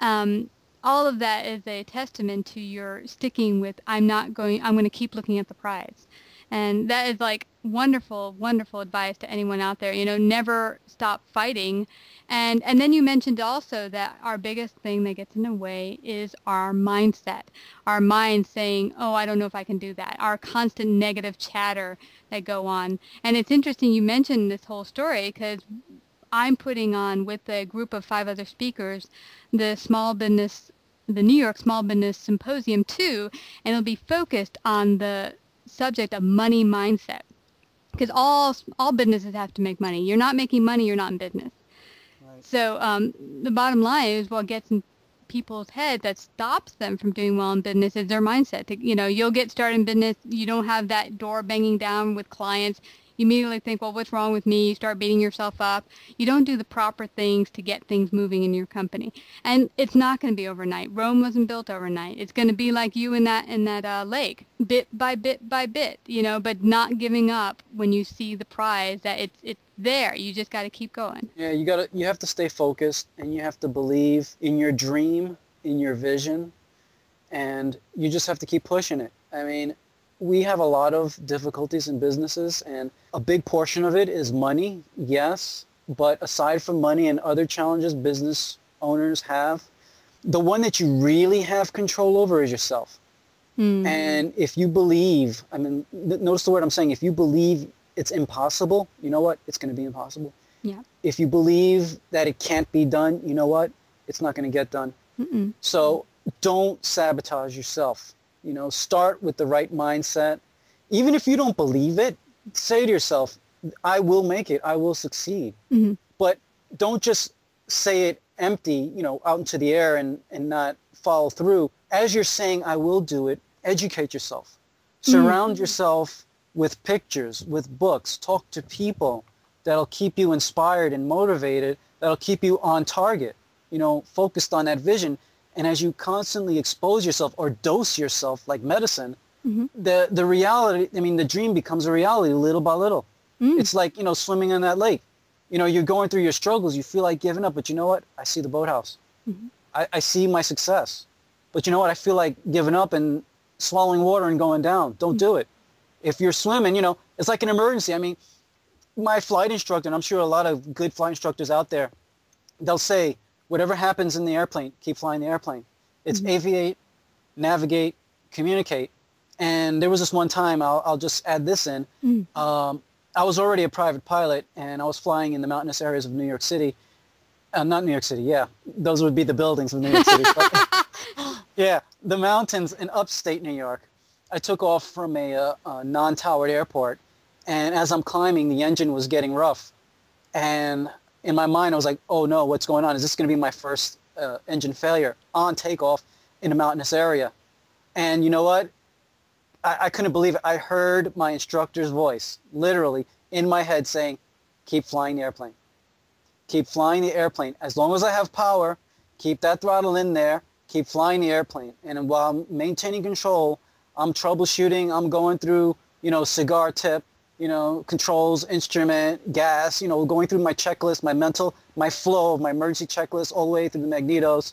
Um, all of that is a testament to your sticking with I'm not going I'm going to keep looking at the prize. And that is like wonderful wonderful advice to anyone out there. You know, never stop fighting. And and then you mentioned also that our biggest thing that gets in the way is our mindset. Our mind saying, "Oh, I don't know if I can do that." Our constant negative chatter that go on. And it's interesting you mentioned this whole story because I'm putting on with a group of five other speakers the small business the New York Small Business Symposium too, and it'll be focused on the subject of money mindset. Because all all businesses have to make money. You're not making money, you're not in business. So um, the bottom line is what gets in people's head that stops them from doing well in business is their mindset. To, you know, you'll get started in business, you don't have that door banging down with clients you immediately think, well, what's wrong with me? You start beating yourself up. You don't do the proper things to get things moving in your company. And it's not going to be overnight. Rome wasn't built overnight. It's going to be like you in that in that uh, lake, bit by bit by bit, you know, but not giving up when you see the prize that it's it's there. You just got to keep going. Yeah, you got to you have to stay focused and you have to believe in your dream, in your vision, and you just have to keep pushing it. I mean, we have a lot of difficulties in businesses and a big portion of it is money, yes, but aside from money and other challenges business owners have, the one that you really have control over is yourself. Mm. And if you believe, I mean, notice the word I'm saying, if you believe it's impossible, you know what? It's going to be impossible. Yeah. If you believe that it can't be done, you know what? It's not going to get done. Mm-mm. So don't sabotage yourself. You know, start with the right mindset. Even if you don't believe it, say to yourself, I will make it. I will succeed. Mm-hmm. But don't just say it empty, you know, out into the air and, and not follow through. As you're saying, I will do it, educate yourself. Surround mm-hmm. yourself with pictures, with books. Talk to people that'll keep you inspired and motivated, that'll keep you on target, you know, focused on that vision. And as you constantly expose yourself or dose yourself like medicine, mm-hmm. the, the reality, I mean, the dream becomes a reality little by little. Mm. It's like, you know, swimming in that lake. You know, you're going through your struggles. You feel like giving up, but you know what? I see the boathouse. Mm-hmm. I, I see my success. But you know what? I feel like giving up and swallowing water and going down. Don't mm-hmm. do it. If you're swimming, you know, it's like an emergency. I mean, my flight instructor, and I'm sure a lot of good flight instructors out there, they'll say, whatever happens in the airplane, keep flying the airplane. It's mm-hmm. aviate, navigate, communicate. And there was this one time, I'll, I'll just add this in. Mm-hmm. Um, I was already a private pilot, and I was flying in the mountainous areas of New York City. Uh, not New York City, yeah. Those would be the buildings of New York City. yeah, the mountains in upstate New York. I took off from a, uh, a non-towered airport, and as I'm climbing, the engine was getting rough. And in my mind, I was like, oh no, what's going on? Is this going to be my first uh, engine failure on takeoff in a mountainous area? And you know what? I, I couldn't believe it. I heard my instructor's voice, literally, in my head saying, keep flying the airplane. Keep flying the airplane. As long as I have power, keep that throttle in there, keep flying the airplane. And while maintaining control, I'm troubleshooting, I'm going through, you know, cigar tip, you know, controls, instrument, gas, you know, going through my checklist, my mental, my flow of my emergency checklist all the way through the magnetos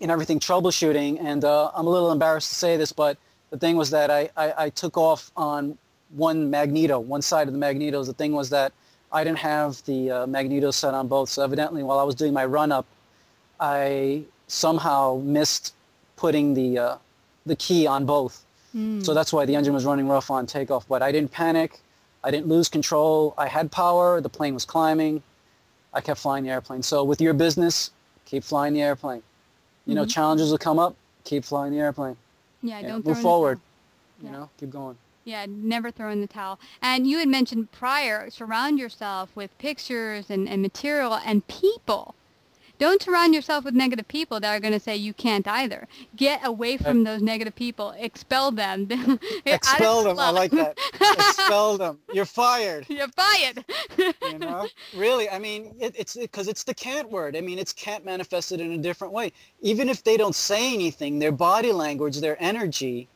and everything troubleshooting. And uh, I'm a little embarrassed to say this, but the thing was that I, I, I, took off on one magneto, one side of the magnetos. The thing was that I didn't have the uh, magneto set on both. So evidently while I was doing my run-up, I somehow missed putting the, uh, the key on both. Mm. So that's why the engine was running rough on takeoff. But I didn't panic. I didn't lose control. I had power. The plane was climbing. I kept flying the airplane. So with your business, keep flying the airplane. You know, mm-hmm. challenges will come up. Keep flying the airplane. Yeah, don't move forward. You yeah. know, keep going. Yeah, never throw in the towel. And you had mentioned prior, surround yourself with pictures and, and material and people don't surround yourself with negative people that are going to say you can't either. Get away from those negative people. Expel them. Expel them. I like that. Expel them. You're fired. You're fired. you know, really. I mean, it, it's because it, it's the can't word. I mean, it's can't manifested in a different way. Even if they don't say anything, their body language, their energy.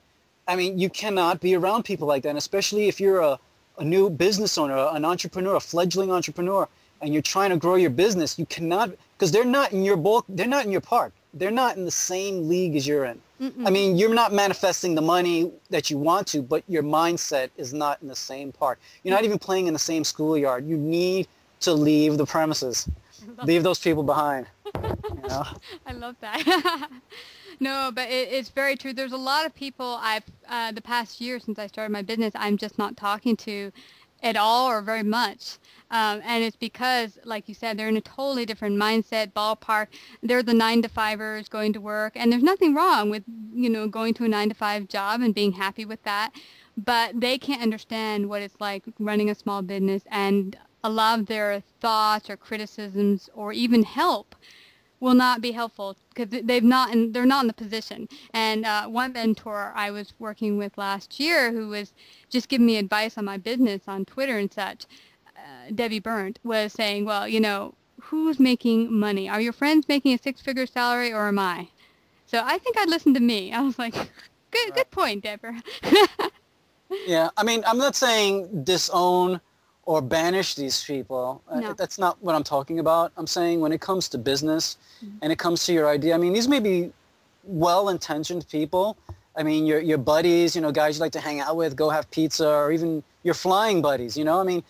I mean, you cannot be around people like that, and especially if you're a, a new business owner, an entrepreneur, a fledgling entrepreneur and you're trying to grow your business, you cannot because they're not in your bulk, they're not in your park. They're not in the same league as you're in. Mm-mm. I mean, you're not manifesting the money that you want to, but your mindset is not in the same park. You're not even playing in the same schoolyard. You need to leave the premises. leave those people behind. You know? I love that. no, but it, it's very true. There's a lot of people I've uh, the past year since I started my business, I'm just not talking to at all or very much. Um, and it's because, like you said, they're in a totally different mindset, ballpark. They're the nine to fivers going to work, and there's nothing wrong with you know going to a nine to five job and being happy with that. But they can't understand what it's like running a small business, and a lot of their thoughts or criticisms or even help will not be helpful because they've not in, they're not in the position. And uh, one mentor I was working with last year who was just giving me advice on my business on Twitter and such uh, Debbie Burnt was saying, well, you know, who's making money? Are your friends making a six-figure salary or am I? So I think I'd listen to me. I was like, good, good point, Deborah. yeah, I mean, I'm not saying disown or banish these people. Uh, no. That's not what I'm talking about. I'm saying when it comes to business mm-hmm. and it comes to your idea, I mean, these may be well-intentioned people. I mean, your, your buddies, you know, guys you like to hang out with, go have pizza, or even your flying buddies, you know? I mean,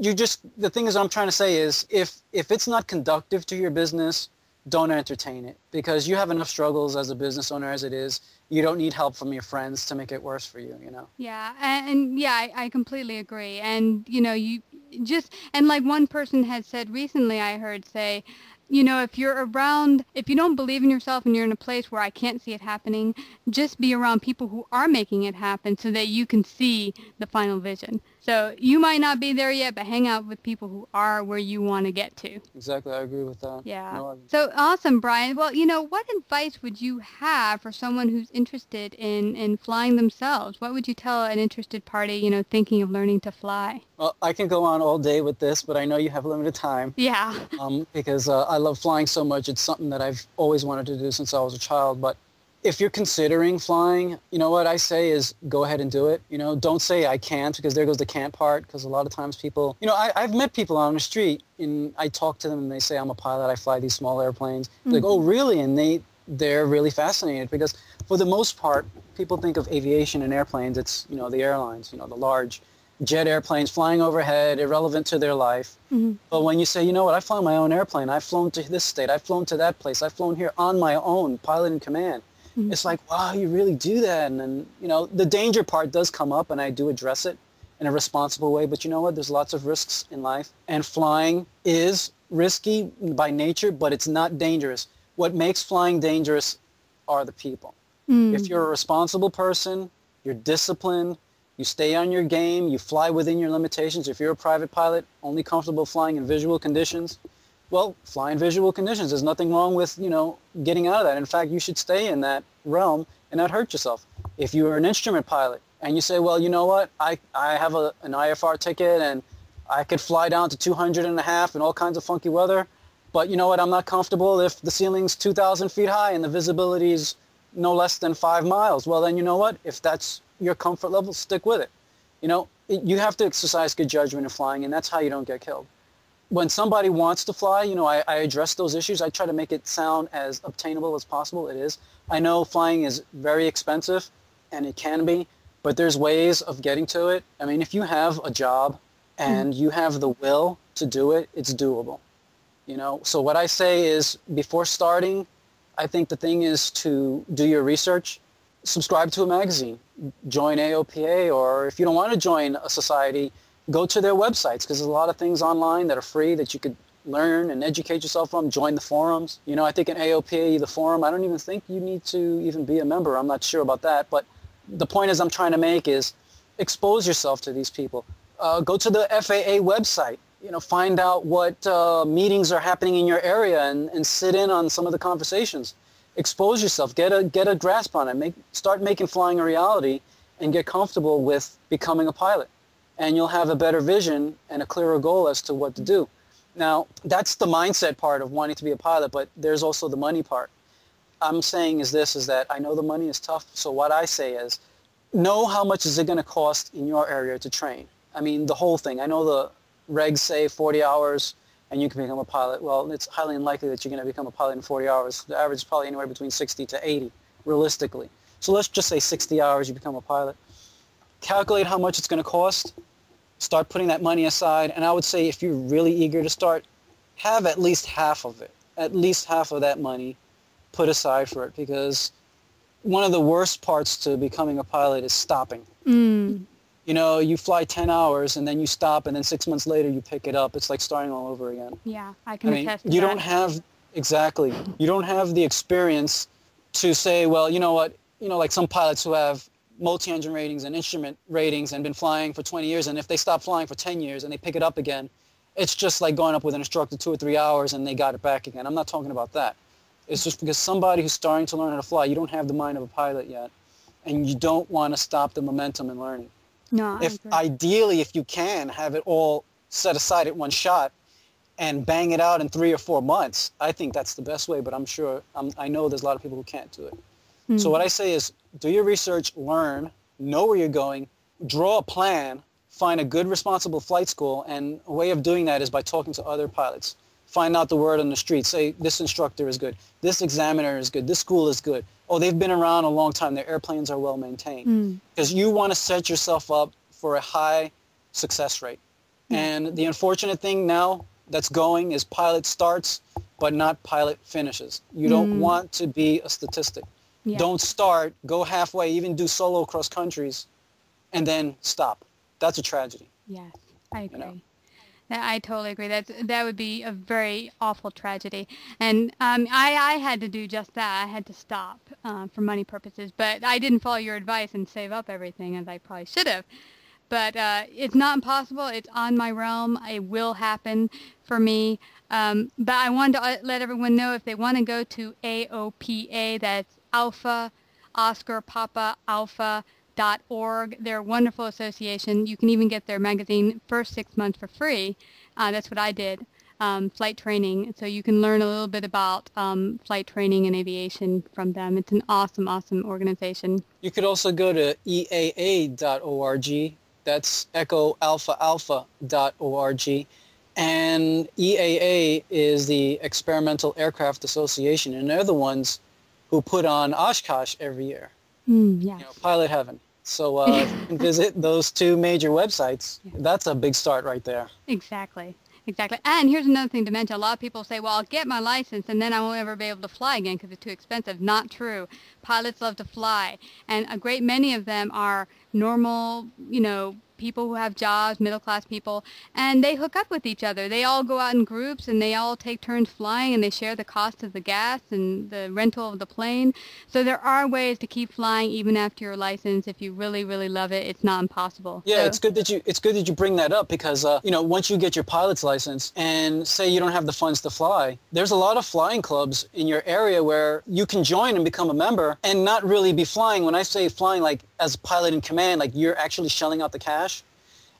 you just the thing is I'm trying to say is if if it's not conductive to your business, don't entertain it because you have enough struggles as a business owner as it is. You don't need help from your friends to make it worse for you, you know. Yeah, and, and yeah, I, I completely agree. And you know, you just and like one person had said recently, I heard say, you know, if you're around, if you don't believe in yourself and you're in a place where I can't see it happening, just be around people who are making it happen so that you can see the final vision. So you might not be there yet, but hang out with people who are where you want to get to. Exactly. I agree with that. Yeah. No, so awesome, Bryan. Well, you know, what advice would you have for someone who's interested in, in flying themselves? What would you tell an interested party, you know, thinking of learning to fly? Well, I can go on all day with this, but I know you have limited time. Yeah. Um, because uh, I love flying so much. It's something that I've always wanted to do since I was a child. But if you're considering flying, you know what I say is go ahead and do it. You know, don't say I can't because there goes the can't part because a lot of times people, you know, I, I've met people on the street and I talk to them and they say I'm a pilot. I fly these small airplanes. Mm-hmm. Like, oh, really? And they, they're really fascinated because for the most part, people think of aviation and airplanes. It's, you know, the airlines, you know, the large jet airplanes flying overhead, irrelevant to their life. Mm-hmm. But when you say, you know what, I fly my own airplane. I've flown to this state. I've flown to that place. I've flown here on my own, pilot in command mm-hmm. it's like, wow, you really do that. And then, you know, the danger part does come up and I do address it in a responsible way. But you know what? There's lots of risks in life. And flying is risky by nature, but it's not dangerous. What makes flying dangerous are the people. Mm. If you're a responsible person, you're disciplined, you stay on your game, you fly within your limitations. If you're a private pilot, only comfortable flying in visual conditions, well, fly in visual conditions. There's nothing wrong with, you know, getting out of that. In fact, you should stay in that realm and not hurt yourself. If you are an instrument pilot and you say, well, you know what, I, I have a, an IFR ticket and I could fly down to 200 and a half in all kinds of funky weather, but you know what, I'm not comfortable if the ceiling's 2,000 feet high and the visibility is no less than five miles. Well, then you know what, if that's your comfort level, stick with it. You know, it, you have to exercise good judgment in flying, and that's how you don't get killed when somebody wants to fly, you know, I, I, address those issues. I try to make it sound as obtainable as possible. It is. I know flying is very expensive, and it can be, but there's ways of getting to it. I mean, if you have a job hmm. and you have the will to do it, it's doable. You know, so what I say is before starting, I think the thing is to do your research, subscribe to a magazine, join AOPA, or if you don't want to join a society, go to their websites because there's a lot of things online that are free that you could learn and educate yourself from. Join the forums. You know, I think in AOPA, the forum, I don't even think you need to even be a member. I'm not sure about that. But the point is I'm trying to make is expose yourself to these people. Uh, go to the FAA website. You know, find out what uh, meetings are happening in your area and, and sit in on some of the conversations. Expose yourself. Get a, get a grasp on it. Make, start making flying a reality and get comfortable with becoming a pilot and you'll have a better vision and a clearer goal as to what to do. Now, that's the mindset part of wanting to be a pilot, but there's also the money part. I'm saying is this, is that I know the money is tough, so what I say is know how much is it going to cost in your area to train. I mean, the whole thing. I know the regs say 40 hours and you can become a pilot. Well, it's highly unlikely that you're going to become a pilot in 40 hours. The average is probably anywhere between 60 to 80, realistically. So let's just say 60 hours you become a pilot. Calculate how much it's going to cost start putting that money aside. And I would say if you're really eager to start, have at least half of it, at least half of that money put aside for it because one of the worst parts to becoming a pilot is stopping. Mm. you know, you fly 10 hours and then you stop and then six months later you pick it up. It's like starting all over again. Yeah, I can I mean, attest to you that. don't have, exactly, you don't have the experience to say, well, you know what, you know, like some pilots who have multi-engine ratings and instrument ratings and been flying for 20 years and if they stop flying for 10 years and they pick it up again, it's just like going up with an instructor two or three hours and they got it back again. I'm not talking about that. It's just because somebody who's starting to learn how to fly, you don't have the mind of a pilot yet and you don't want to stop the momentum in learning. no, If ideally, if you can have it all set aside at one shot and bang it out in three or four months, I think that's the best way. But I'm sure I'm, I know there's a lot of people who can't do it. Hmm. So what I say is, do your research, learn, know where you're going, draw a plan, find a good, responsible flight school, and a way of doing that is by talking to other pilots. Find out the word on the street. Say this instructor is good. This examiner is good. This school is good. Oh, they've been around a long time. Their airplanes are well maintained Hmm. because you want to set yourself up for a high success rate. And the unfortunate thing now that's going is pilot starts, but not pilot finishes. You don't want to be a statistic. Yeah. Don't start, go halfway, even do solo cross countries, and then stop. That's a tragedy. Yes, I agree. know. That- I totally agree. That that would be a very awful tragedy, and um, I I had to do just that. I had to stop uh, for money purposes, but I didn't follow your advice and save up everything as I probably should have. But uh, it's not impossible. It's on my realm. It will happen for me. Um, but I wanted to uh, let everyone know if they want to go to AOPA, that's Alpha Oscar Papa Alpha dot org. They're a wonderful association. You can even get their magazine first six months for free. Uh, that's what I did. Um, flight training. So you can learn a little bit about um, flight training and aviation from them. It's an awesome, awesome organization. You could also go to eaa.org. That's echoalphaalpha.org. And EAA is the Experimental Aircraft Association, and they're the ones who put on Oshkosh every year, Mm, yes. you know, Pilot Heaven. So uh, visit those two major websites. That's a big start right there. Exactly. Exactly. And here's another thing to mention. A lot of people say, well, I'll get my license and then I won't ever be able to fly again because it's too expensive. Not true. Pilots love to fly. And a great many of them are normal, you know, people who have jobs, middle class people, and they hook up with each other. They all go out in groups and they all take turns flying and they share the cost of the gas and the rental of the plane. So there are ways to keep flying even after your license. If you really, really love it, it's not impossible. Yeah, So- it's good that you it's good that you bring that up because uh, you know once you get your pilot's license and say you don't have the funds to fly, there's a lot of flying clubs in your area where you can join and become a member and not really be flying. When I say flying, like as a pilot in command, like you're actually shelling out the cash.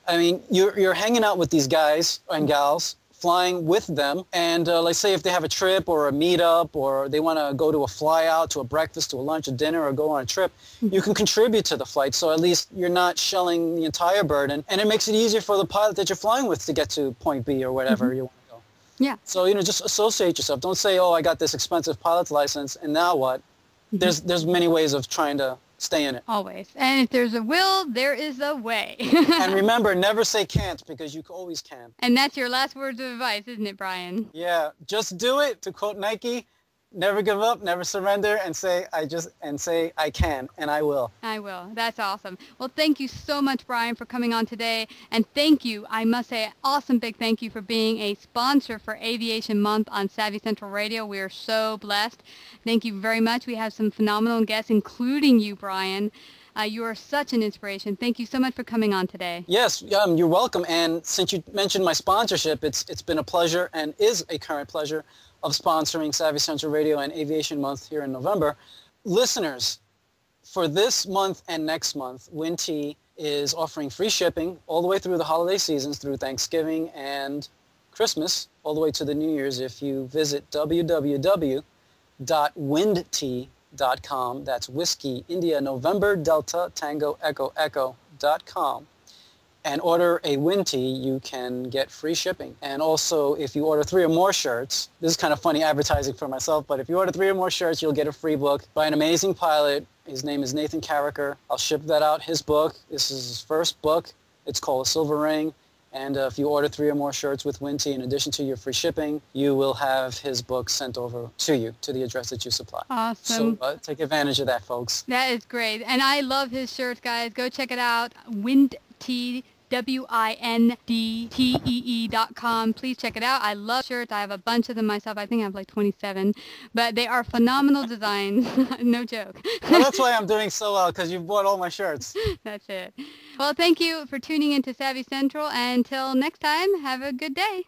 I mean, you're you're hanging out with these guys and gals. Flying with them, and uh, let's say if they have a trip or a meetup, or they want to go to a fly out, to a breakfast, to a lunch, a dinner, or go on a trip, you can contribute to the flight. So at least you're not shelling the entire burden, and it makes it easier for the pilot that you're flying with to get to point B or whatever you want to go. Yeah. So you know, just associate yourself. Don't say, "Oh, I got this expensive pilot's license, and now what?" Mm-hmm. There's there's many ways of trying to stay in it. Always. And if there's a will, there is a way. and remember, never say can't because you always can. and that's your last words of advice, isn't it, Bryan? Yeah, just do it. To quote Nike, never give up, never surrender, and say I just and say I can and I will. I will. That's awesome. Well, thank you so much, Bryan, for coming on today. And thank you, I must say, awesome big thank you for being a sponsor for Aviation Month on Savvy Central Radio. We are so blessed. Thank you very much. We have some phenomenal guests, including you, Bryan. Uh, you are such an inspiration. Thank you so much for coming on today. Yes, um, you're welcome. And since you mentioned my sponsorship, it's it's been a pleasure and is a current pleasure of sponsoring Savvy Central Radio and Aviation Month here in November. Listeners, for this month and next month, Windtee is offering free shipping all the way through the holiday seasons, through Thanksgiving and Christmas, all the way to the New Year's. If you visit www.windtee.com, that's Whiskey India November Delta Tango Echo Echo.com, and order a Windtee, you can get free shipping. And also, if you order three or more shirts, this is kind of funny advertising for myself, but if you order three or more shirts, you'll get a free book by an amazing pilot. His name is Nathan Carricker. I'll ship that out. His book, this is his first book. It's called A Silver Ring. And uh, if you order three or more shirts with Windtee, in addition to your free shipping, you will have his book sent over to you, to the address that you supply. Awesome. So uh, take advantage of that, folks. That is great. And I love his shirts, guys. Go check it out. Wind T W-I-N-D-T-E-E dot com. Please check it out. I love shirts. I have a bunch of them myself. I think I have like 27. But they are phenomenal designs. no joke. well, that's why I'm doing so well, because you bought all my shirts. that's it. Well, thank you for tuning into Savvy Central. And until next time, have a good day.